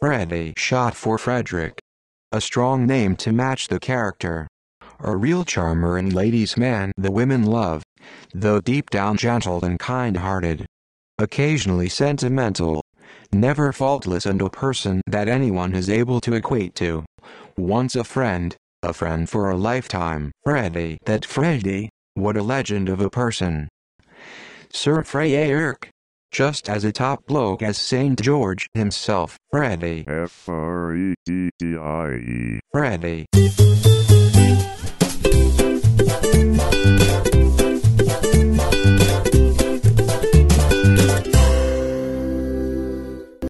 Freddie shot for Frederick. A strong name to match the character. A real charmer and ladies man the women love, though deep down gentle and kind-hearted. Occasionally sentimental, never faultless and a person that anyone is able to equate to. Once a friend, a friend for a lifetime. Freddie. That Freddie, what a legend of a person. Sir Freyerk. Just as a top bloke as St. George himself, Freddie. F R E D D I E. Freddie.